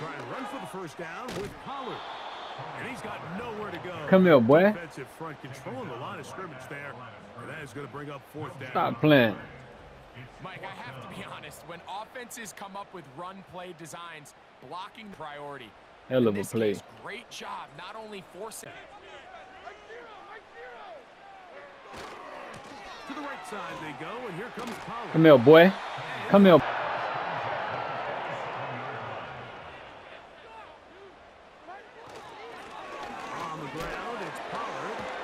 try and run for the first down with Pollard. And he's got nowhere to go. Come here, boy. Defensive front controlling the line of scrimmage there. And that is going to bring up fourth down. Stop playing. Mike, I have to be honest. When offenses come up with run play designs, blocking priority. Hell of a play. case, great job not only forcing To the right side they go, and here comes Pollard. Come here, boy. Come here. ground. It's Pollard.